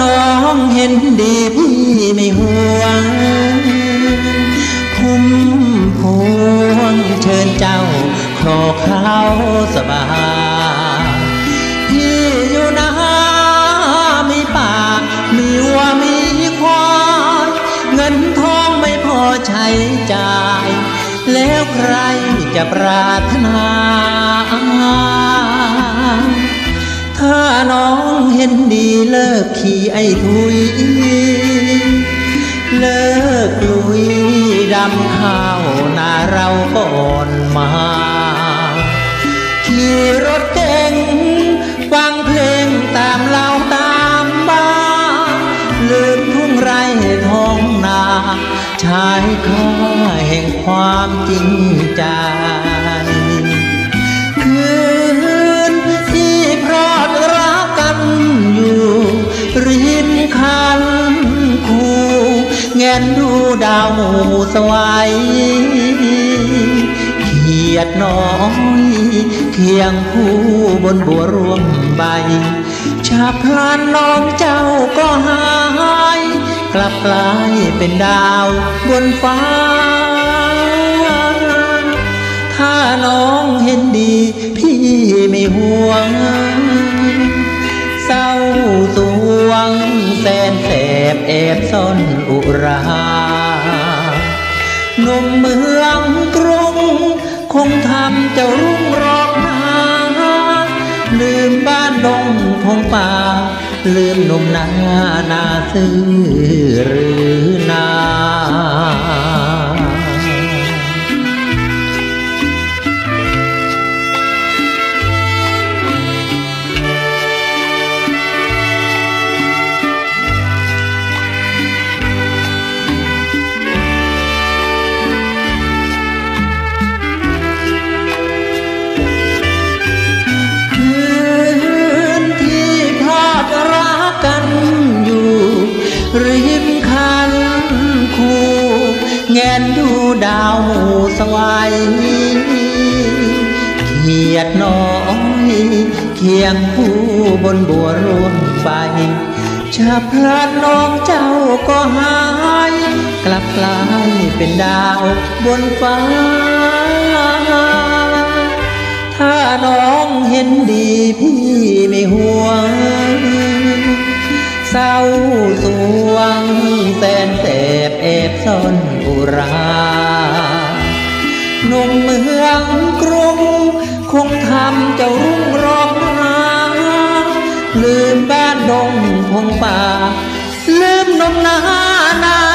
น้องเห็นดีพี่ไม่ห่วงพุ่มพวงเชิญเจ้าขอเขาสบายพี่อยู่นามีป่ามีวัวมีควายเงินทองไม่พอใช้จ่าย แล้วใครจะปรารถนา เห็นดีเลิกขี่ไอ้ทุย เลิกลุยดำข้าวนาเราก่อนมา ขี่รถเก่งฟังเพลงตามเราตามบ้านลืมทุ่งไรท้องนาชายค่าแห่งความจริงใจ แงนดูดาวหมู่สวายเขียดน้อยเคียงผู้บนบัวร่วมใบ ชาพลันน้องเจ้าก็หาย กลับกลายเป็นดาวบนฟ้า ถ้าน้องเห็นดีพี่ไม่ห่วงเศร้าสวงแสนแสบแอบซ่อน รา หนุ่มเมืองกรุง คงทำจะรุ่งรอกนาลืมบ้านดงพงป่า ลืมหนุ่มนานาซื่อหรือนา แงนดูดาวหมูสวายเขียดน้อยเคียงผู้บนบัวร่วมไปชาพลันน้องเจ้าก็หาย กลับกลายเป็นดาวบนฟ้า ถ้าน้องเห็นดีพี่ไม่ห่วงเศร้าสวงแสนแส บแอบซ่อนอุราหนุ่มเมืองกรุง คงทำเจ้ารุ่งรองราลืมบ้านดงพงป่า ลืมนมนานา